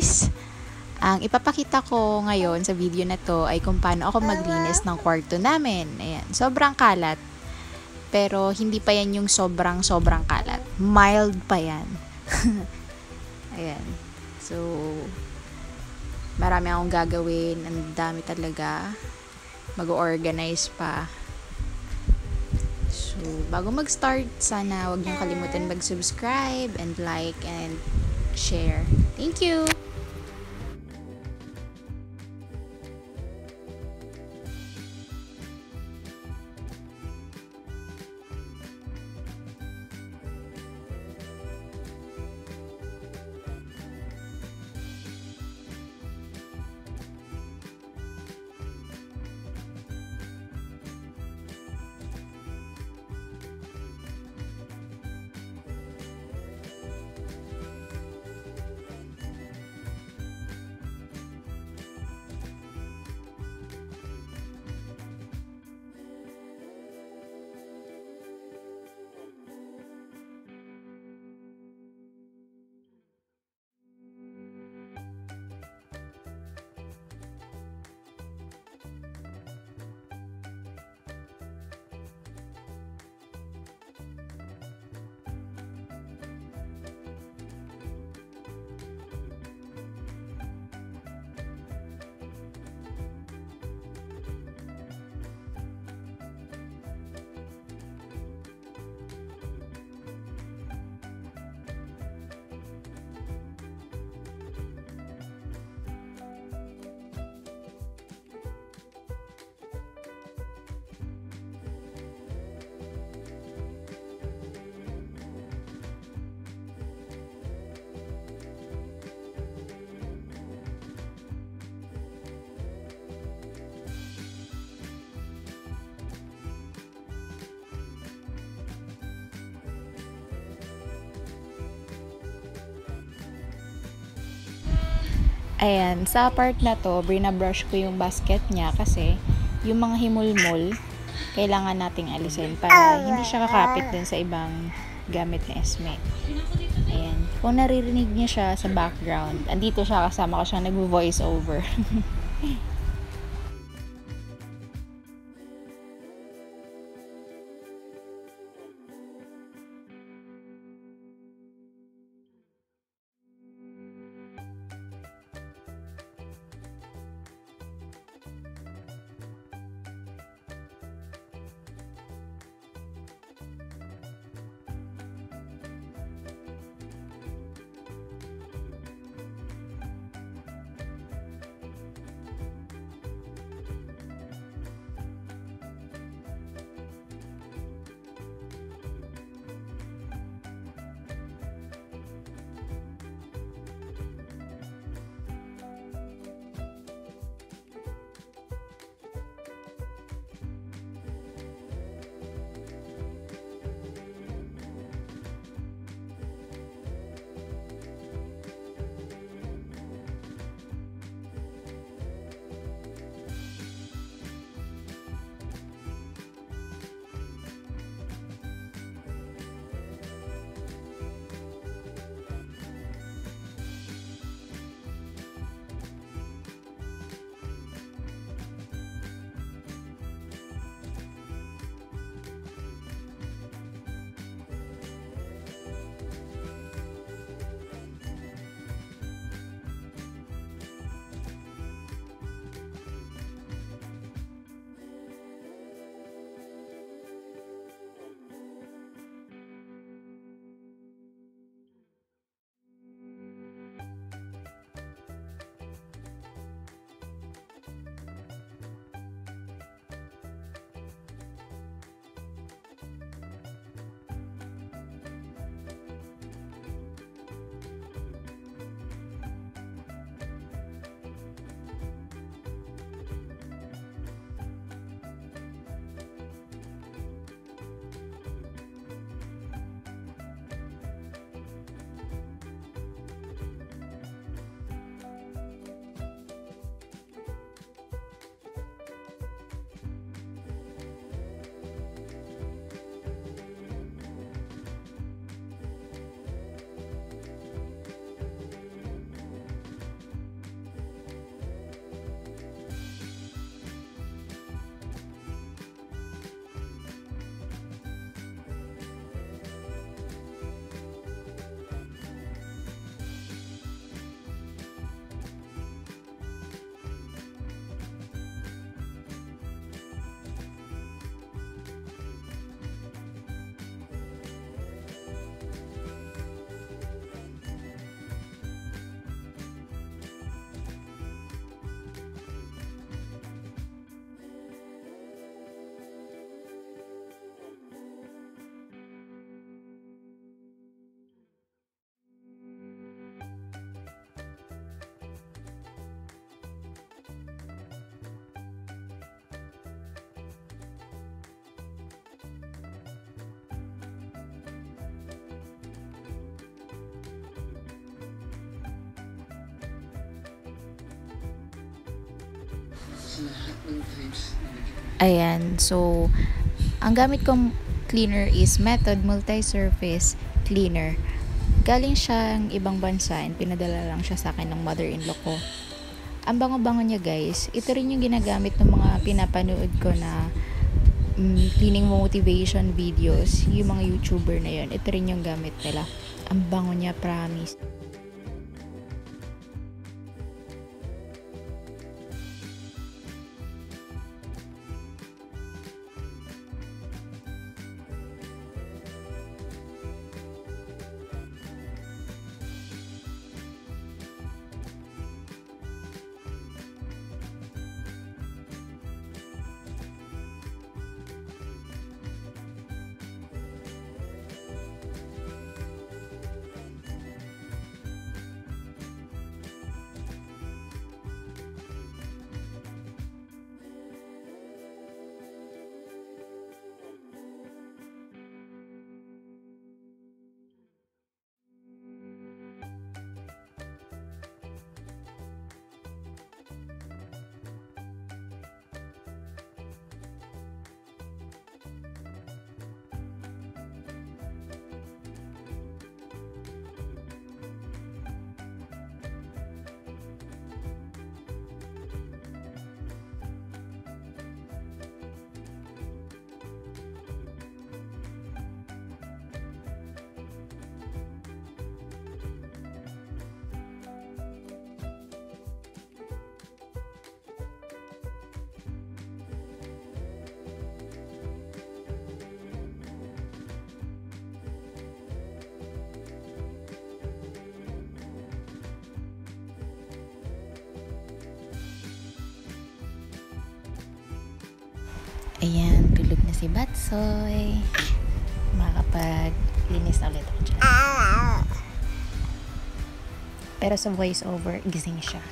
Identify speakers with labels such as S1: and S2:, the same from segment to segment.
S1: Guys! Ang ipapakita ko ngayon sa video na to ay kung paano ako maglinis ng kwarto namin. Ayan, sobrang kalat. Pero hindi pa yan yung sobrang sobrang kalat. Mild pa yan. Ayan. So, marami akong gagawin. Ang dami talaga. Mag-organize pa. So, bago mag-start, sana huwag niyong kalimutan mag-subscribe and like and share. Thank you! Ayan, sa part na to, brush ko yung basket niya kasi yung mga himulmol, kailangan nating alisin para hindi siya kakapit dun sa ibang gamit ni Esme. Ayan. Kung naririnig niya siya sa background, andito siya kasama ko siya nag-voice over. Ayan, so, ang gamit kong cleaner is Method Multi-Surface Cleaner. Galing siyang ibang bansa and pinadala lang siya sa akin ng mother-in-law ko. Ang bango-bango niya guys, ito rin yung ginagamit ng mga pinapanood ko na um, cleaning motivation videos, yung mga YouTuber na yon ito rin yung gamit nila. Ang bango niya, promise. Ayan, tulog na si Batsoy. Makakapag-linis na ulit ako dyan. Pero sa voice over, gising siya.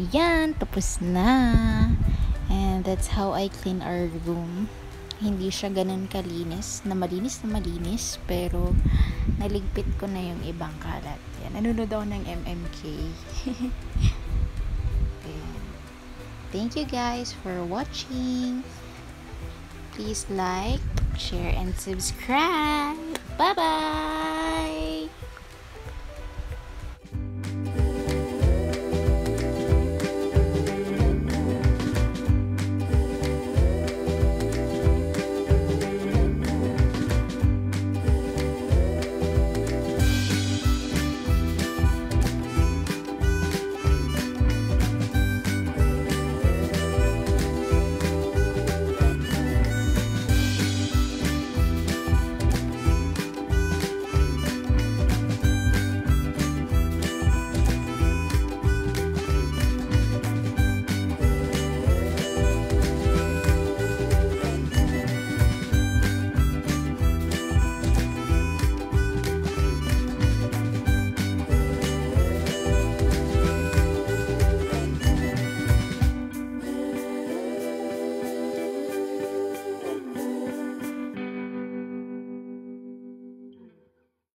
S1: Yan, tapos na. And that's how I clean our room. Hindi siya ganun kalinis, na malinis na malinis, pero naligpit ko na yung ibang kalat. Yan, nanonood ako ng MMK. Thank you guys for watching. Please like, share, and subscribe. Bye-bye!